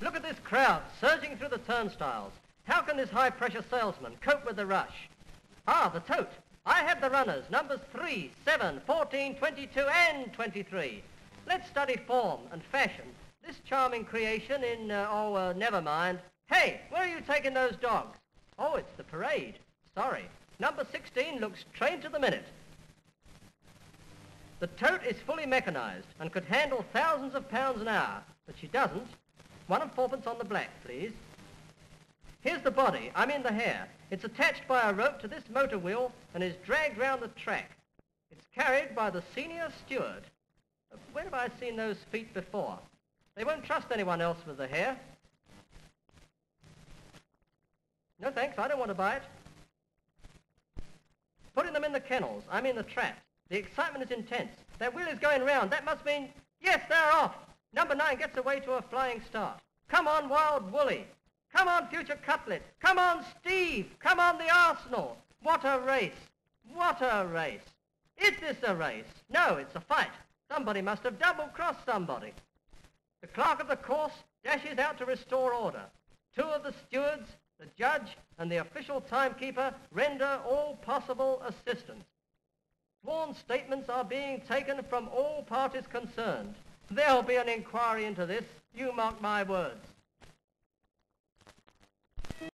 Look at this crowd surging through the turnstiles. How can this high-pressure salesman cope with the rush? Ah, the tote. I have the runners, numbers 3, 7, 14, 22, and 23. Let's study form and fashion. This charming creation in, uh, oh, uh, never mind. Hey, where are you taking those dogs? Oh, it's the parade. Sorry. Number 16 looks trained to the minute. The tote is fully mechanized and could handle thousands of pounds an hour, but she doesn't. One and fourpence on the black, please. Here's the body. I mean the hare. It's attached by a rope to this motor wheel and is dragged round the track. It's carried by the senior steward. Where have I seen those feet before? They won't trust anyone else with the hare. Thanks, I don't want to buy it. Putting them in the kennels, I mean the traps. The excitement is intense. That wheel is going round. That must mean, yes, they're off. Number nine gets away to a flying start. Come on, Wild Woolly. Come on, Future Cutlet. Come on, Steve. Come on, the Arsenal. What a race. What a race. Is this a race? No, it's a fight. Somebody must have double-crossed somebody. The clerk of the course dashes out to restore order. Two of the stewards, the judge, and the official timekeeper render all possible assistance. Sworn statements are being taken from all parties concerned. There'll be an inquiry into this, you mark my words.